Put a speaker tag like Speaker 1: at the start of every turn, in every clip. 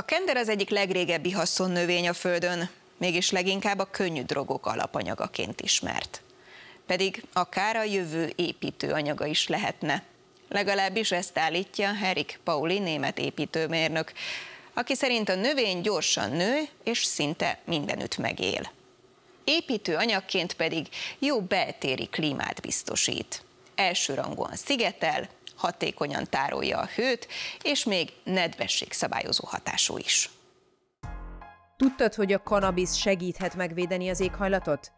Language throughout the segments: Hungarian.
Speaker 1: A kender az egyik legrégebbi haszonnövény a Földön, mégis leginkább a könnyű drogok alapanyagaként ismert. Pedig akár a jövő építőanyaga is lehetne. Legalábbis ezt állítja Herik Pauli német építőmérnök, aki szerint a növény gyorsan nő és szinte mindenütt megél. Építőanyagként pedig jó beltéri klímát biztosít. Elsőrangúan szigetel, hatékonyan tárolja a hőt, és még nedvességszabályozó hatású is.
Speaker 2: Tudtad, hogy a kanabisz segíthet megvédeni az éghajlatot?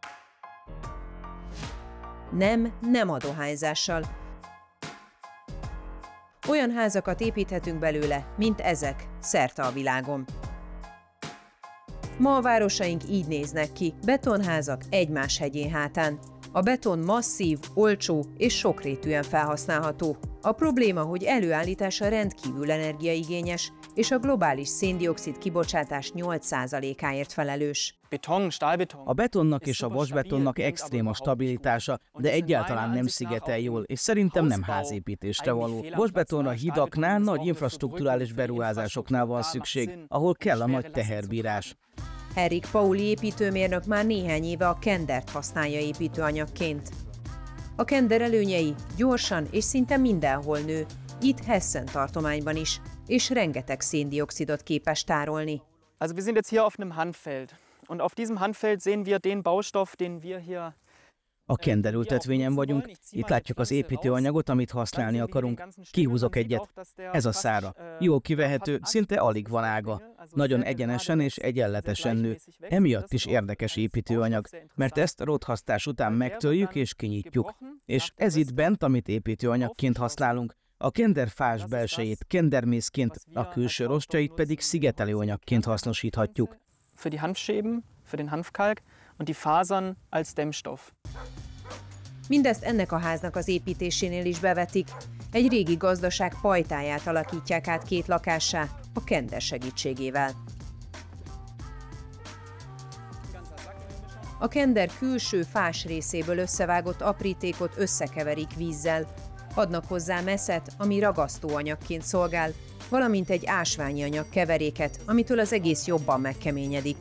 Speaker 2: Nem, nem a dohányzással. Olyan házakat építhetünk belőle, mint ezek, szerte a világon. Ma a városaink így néznek ki, betonházak egymás hegyén hátán. A beton masszív, olcsó és sokrétűen felhasználható. A probléma, hogy előállítása rendkívül energiaigényes, és a globális széndiokszid kibocsátás 8%-áért felelős.
Speaker 3: A betonnak és a vasbetonnak extrém a stabilitása, de egyáltalán nem szigetel jól, és szerintem nem házépítésre való. Vasbetonra hidaknál nagy infrastruktúrális beruházásoknál van szükség, ahol kell a nagy teherbírás.
Speaker 2: Erik Pauli építőmérnök már néhány éve a kendert használja építőanyagként. A kender előnyei gyorsan és szinte mindenhol nő, itt Hessen tartományban is, és rengeteg széndiokszidot képes tárolni.
Speaker 4: Also wir sind jetzt hier auf einem Hanffeld und auf diesem Hanffeld sehen wir den Baustoff, den wir hier
Speaker 3: a kenderültetvényen vagyunk, itt látjuk az építőanyagot, amit használni akarunk. Kihúzok egyet. Ez a szára. Jó kivehető, szinte alig van ága. Nagyon egyenesen és egyenletesen nő. Emiatt is érdekes építőanyag, mert ezt rothasztás után megtöljük és kinyitjuk. És ez itt bent, amit építőanyagként használunk. A kender fás belsejét kendermészként, a külső rostjait pedig szigetelőanyagként hasznosíthatjuk.
Speaker 4: Für die Hanfschäben, für den Hanfkalk und die Fasern als Dämmstoff.
Speaker 2: Mindezt ennek a háznak az építésénél is bevetik. Egy régi gazdaság pajtáját alakítják át két lakássá, a kender segítségével. A kender külső fás részéből összevágott aprítékot összekeverik vízzel, adnak hozzá meszet, ami ragasztóanyagként szolgál, valamint egy ásványi anyag keveréket, amitől az egész jobban megkeményedik.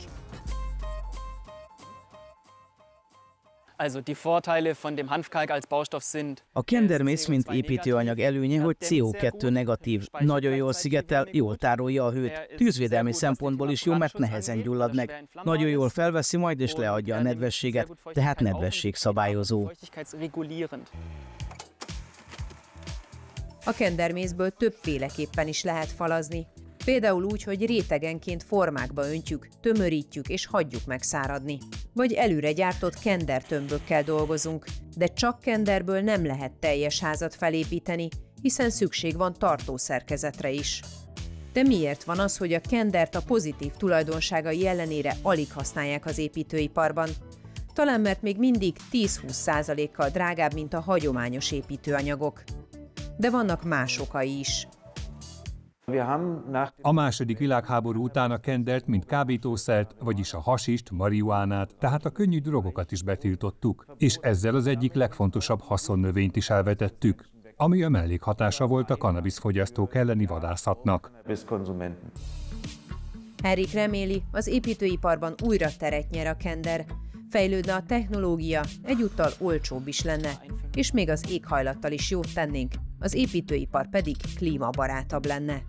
Speaker 3: A kendermész, mint építőanyag előnye, hogy CO2 negatív, nagyon jól szigetel, jól tárolja a hőt. Tűzvédelmi szempontból is jó, mert nehezen gyullad meg. Nagyon jól felveszi majd és leadja a nedvességet, tehát nedvességszabályozó.
Speaker 2: A kendermészből többféleképpen is lehet falazni. Például úgy, hogy rétegenként formákba öntjük, tömörítjük és hagyjuk megszáradni. Vagy előre gyártott kendertömbökkel dolgozunk, de csak kenderből nem lehet teljes házat felépíteni, hiszen szükség van tartószerkezetre is. De miért van az, hogy a kendert a pozitív tulajdonságai ellenére alig használják az építőiparban? Talán mert még mindig 10-20 kal drágább, mint a hagyományos építőanyagok. De vannak más okai is.
Speaker 5: A második világháború után a kendert, mint kábítószert, vagyis a hasist, marihuánát, tehát a könnyű drogokat is betiltottuk, és ezzel az egyik legfontosabb haszonnövényt is elvetettük, ami a mellékhatása volt a kanabiszfogyasztók elleni vadászatnak.
Speaker 2: Erik reméli, az építőiparban újra teret nyer a kender, fejlődne a technológia, egyúttal olcsóbb is lenne, és még az éghajlattal is jót tennénk, az építőipar pedig klímabarátabb lenne.